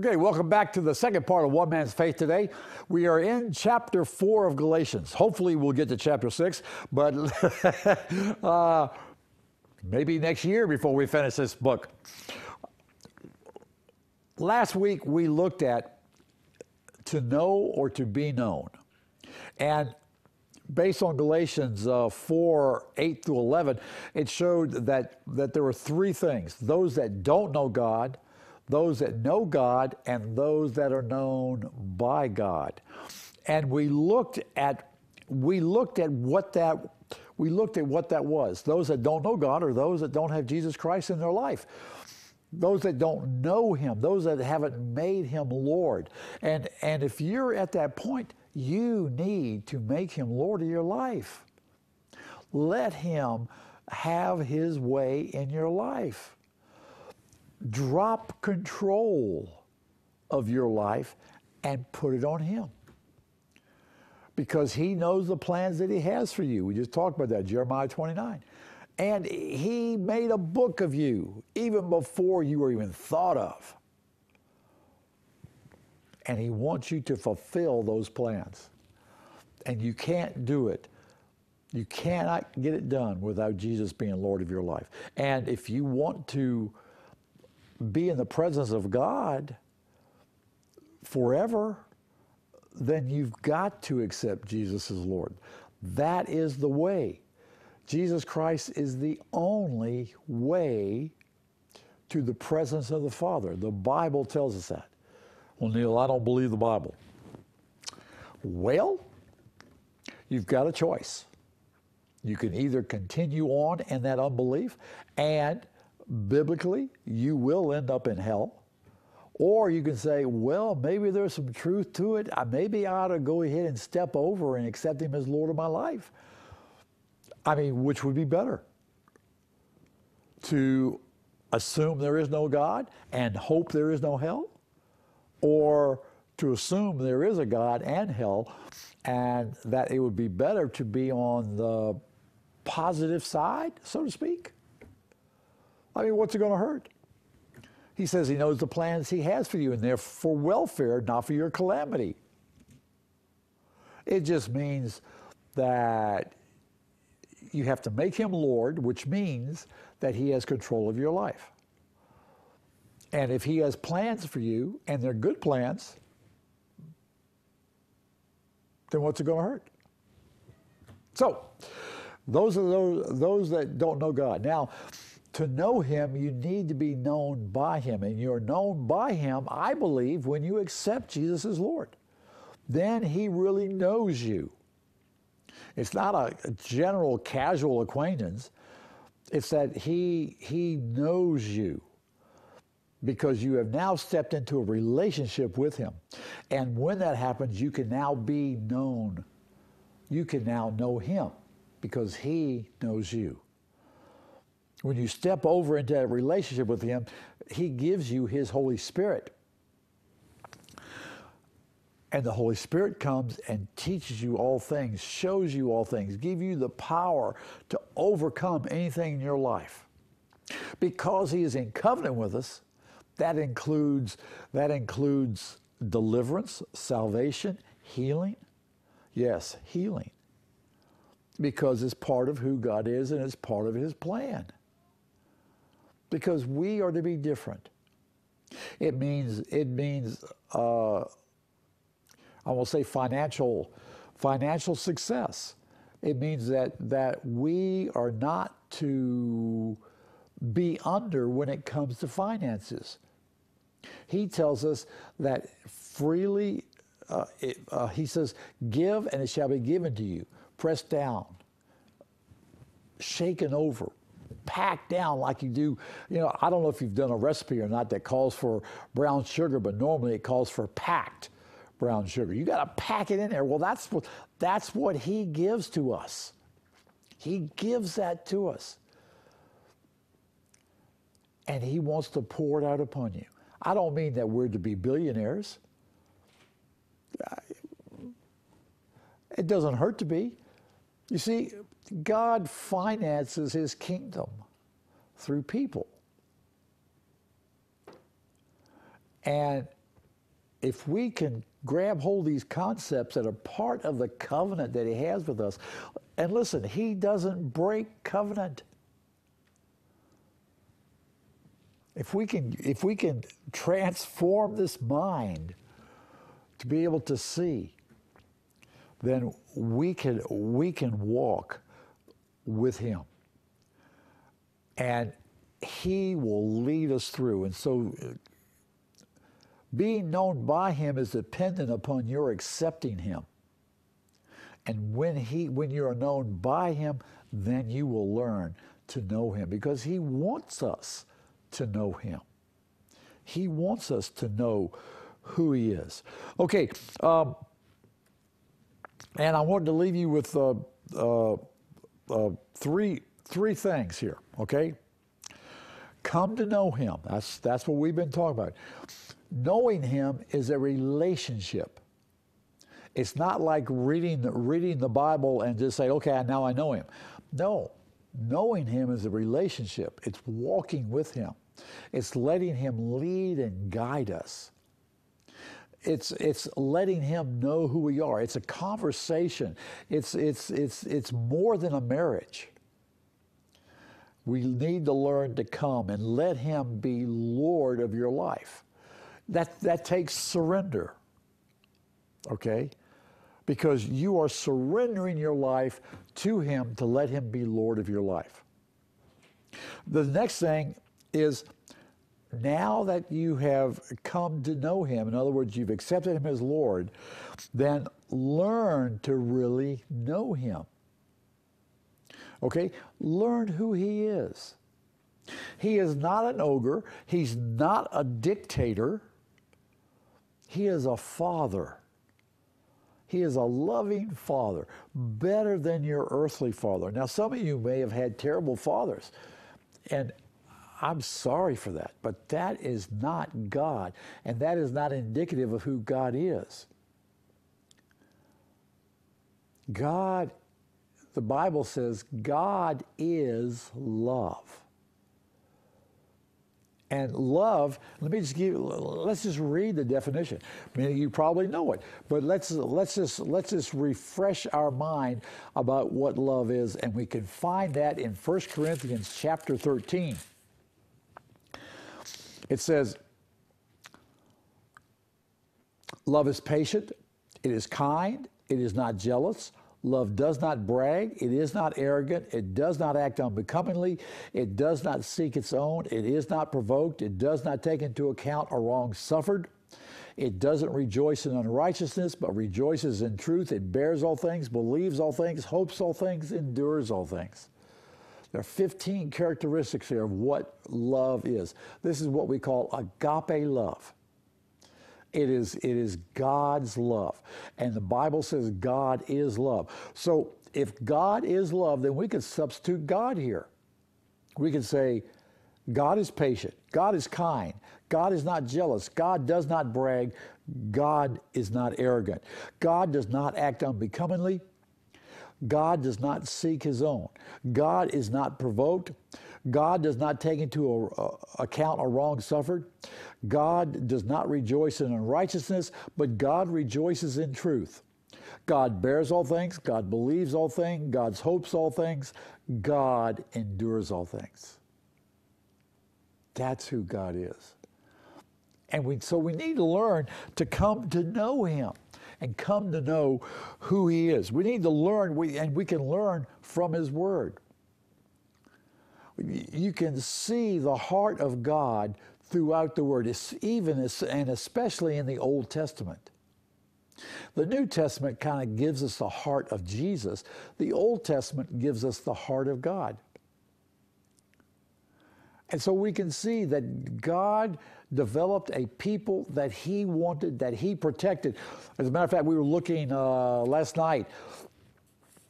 Okay, welcome back to the second part of One Man's Faith today. We are in chapter four of Galatians. Hopefully, we'll get to chapter six, but uh, maybe next year before we finish this book. Last week, we looked at to know or to be known. And based on Galatians uh, 4 8 through 11, it showed that, that there were three things those that don't know God, those that know God, and those that are known by God. And we looked at we looked at what that we looked at what that was. Those that don't know God are those that don't have Jesus Christ in their life. Those that don't know him, those that haven't made him Lord. And and if you're at that point, you need to make him Lord of your life. Let him have his way in your life. Drop control of your life and put it on him. Because he knows the plans that he has for you. We just talked about that, Jeremiah 29. And he made a book of you even before you were even thought of and He wants you to fulfill those plans. And you can't do it. You cannot get it done without Jesus being Lord of your life. And if you want to be in the presence of God forever, then you've got to accept Jesus as Lord. That is the way. Jesus Christ is the only way to the presence of the Father. The Bible tells us that. Well, Neal, I don't believe the Bible. Well, you've got a choice. You can either continue on in that unbelief, and biblically, you will end up in hell. Or you can say, well, maybe there's some truth to it. Maybe I ought to go ahead and step over and accept Him as Lord of my life. I mean, which would be better? To assume there is no God and hope there is no hell? or to assume there is a God and hell, and that it would be better to be on the positive side, so to speak. I mean, what's it going to hurt? He says he knows the plans he has for you, and they're for welfare, not for your calamity. It just means that you have to make him Lord, which means that he has control of your life. And if he has plans for you and they're good plans, then what's it going to hurt? So, those are those, those that don't know God. Now, to know him, you need to be known by him. And you're known by him, I believe, when you accept Jesus as Lord. Then he really knows you. It's not a general casual acquaintance. It's that he, he knows you because you have now stepped into a relationship with Him. And when that happens, you can now be known. You can now know Him because He knows you. When you step over into that relationship with Him, He gives you His Holy Spirit. And the Holy Spirit comes and teaches you all things, shows you all things, give you the power to overcome anything in your life. Because He is in covenant with us, that includes, that includes deliverance, salvation, healing. Yes, healing. Because it's part of who God is and it's part of His plan. Because we are to be different. It means, it means uh, I will say financial, financial success. It means that, that we are not to be under when it comes to finances. He tells us that freely, uh, it, uh, he says, give and it shall be given to you, pressed down, shaken over, packed down like you do. You know, I don't know if you've done a recipe or not that calls for brown sugar, but normally it calls for packed brown sugar. You got to pack it in there. Well, that's what, that's what he gives to us. He gives that to us. And he wants to pour it out upon you. I don't mean that we're to be billionaires. It doesn't hurt to be. You see, God finances his kingdom through people. And if we can grab hold these concepts that are part of the covenant that he has with us, and listen, he doesn't break covenant. If we can, if we can transform this mind to be able to see, then we can we can walk with him. And he will lead us through. And so being known by him is dependent upon your accepting him. And when he when you are known by him, then you will learn to know him because he wants us to know him. He wants us to know who he is. Okay, um, and I wanted to leave you with uh, uh, uh, three three things here. Okay, come to know him. That's that's what we've been talking about. Knowing him is a relationship. It's not like reading reading the Bible and just say, okay, now I know him. No, knowing him is a relationship. It's walking with him. It's letting him lead and guide us. It's it's letting him know who we are. It's a conversation. It's it's it's it's more than a marriage. We need to learn to come and let him be Lord of your life. That that takes surrender. Okay? Because you are surrendering your life to him to let him be Lord of your life. The next thing is now that you have come to know him, in other words, you've accepted him as Lord, then learn to really know him. Okay? Learn who he is. He is not an ogre, he's not a dictator, he is a father. He is a loving father, better than your earthly father. Now, some of you may have had terrible fathers, and I'm sorry for that, but that is not God, and that is not indicative of who God is. God, the Bible says, God is love. And love, let me just give let's just read the definition. I mean you probably know it, but let's let's just let's just refresh our mind about what love is, and we can find that in 1 Corinthians chapter 13. It says, Love is patient, it is kind, it is not jealous. Love does not brag, it is not arrogant, it does not act unbecomingly, it does not seek its own, it is not provoked, it does not take into account a wrong suffered. It doesn't rejoice in unrighteousness, but rejoices in truth. It bears all things, believes all things, hopes all things, endures all things. There are 15 characteristics here of what love is. This is what we call agape love. It is, it is God's love. And the Bible says God is love. So if God is love, then we can substitute God here. We can say, God is patient. God is kind. God is not jealous. God does not brag. God is not arrogant. God does not act unbecomingly. God does not seek his own. God is not provoked. God does not take into a, a, account a wrong suffered. God does not rejoice in unrighteousness, but God rejoices in truth. God bears all things. God believes all things. God hopes all things. God endures all things. That's who God is. And we, so we need to learn to come to know Him and come to know who He is. We need to learn, we, and we can learn from His Word. You can see the heart of God throughout the Word, even and especially in the Old Testament. The New Testament kind of gives us the heart of Jesus. The Old Testament gives us the heart of God. And so we can see that God developed a people that he wanted, that he protected. As a matter of fact, we were looking uh, last night,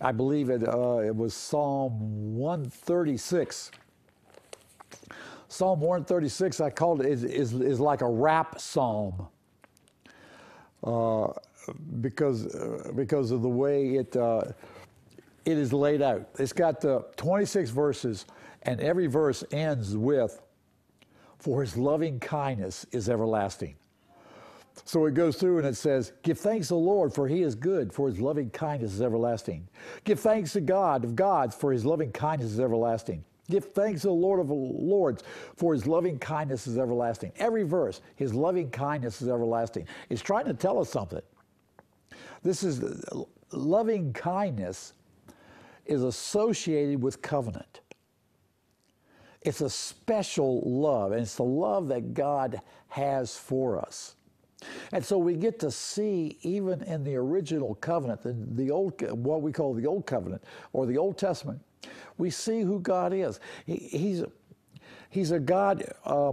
I believe it, uh, it was Psalm 136. Psalm 136, I called it, is, is, is like a rap psalm. Uh, because, uh, because of the way it, uh, it is laid out. It's got the 26 verses, and every verse ends with, for his loving kindness is everlasting. So it goes through and it says, Give thanks to the Lord, for he is good, for his loving kindness is everlasting. Give thanks to God of gods, for his loving kindness is everlasting. Give thanks to the Lord of Lords, for his loving kindness is everlasting. Every verse, his loving kindness is everlasting. It's trying to tell us something. This is loving kindness is associated with covenant. It's a special love, and it's the love that God has for us. And so we get to see, even in the original covenant, the, the old, what we call the Old Covenant or the Old Testament, we see who God is. He, he's, he's a God. Uh,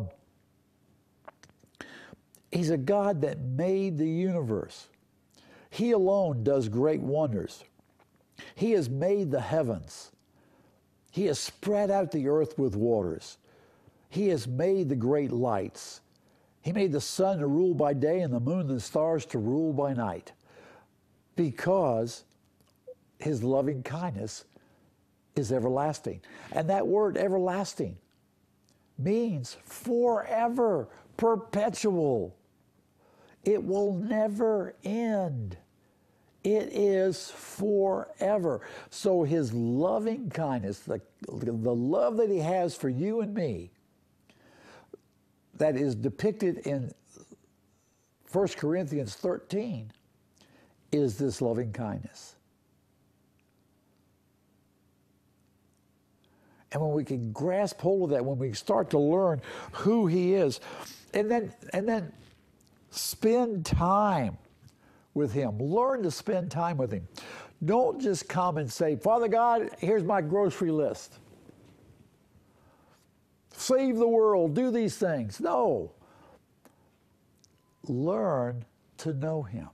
he's a God that made the universe. He alone does great wonders. He has made the heavens. He has spread out the earth with waters. He has made the great lights. He made the sun to rule by day and the moon and the stars to rule by night because his loving kindness is everlasting. And that word everlasting means forever, perpetual. It will never end. It is forever. So his loving kindness, the, the love that he has for you and me, that is depicted in 1 Corinthians 13 is this loving kindness. And when we can grasp hold of that, when we start to learn who he is, and then and then spend time with him. Learn to spend time with him. Don't just come and say, Father God, here's my grocery list save the world, do these things. No. Learn to know Him.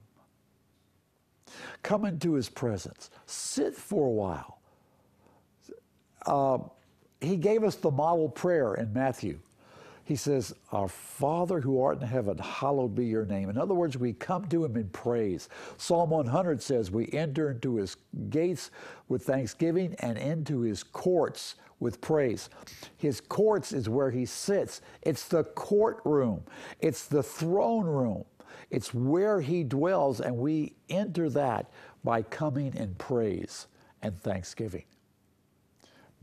Come into His presence. Sit for a while. Uh, he gave us the model prayer in Matthew. He says, Our Father who art in heaven, hallowed be your name. In other words, we come to him in praise. Psalm 100 says, We enter into his gates with thanksgiving and into his courts with praise. His courts is where he sits, it's the courtroom, it's the throne room, it's where he dwells, and we enter that by coming in praise and thanksgiving.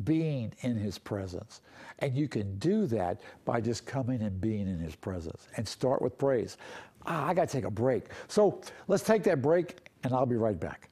Being in his presence. And you can do that by just coming and being in his presence and start with praise. Ah, I got to take a break. So let's take that break, and I'll be right back.